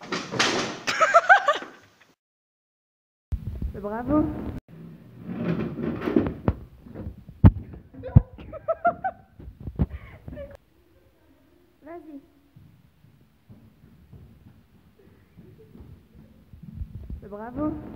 Bravo. Vas-y. Bravo.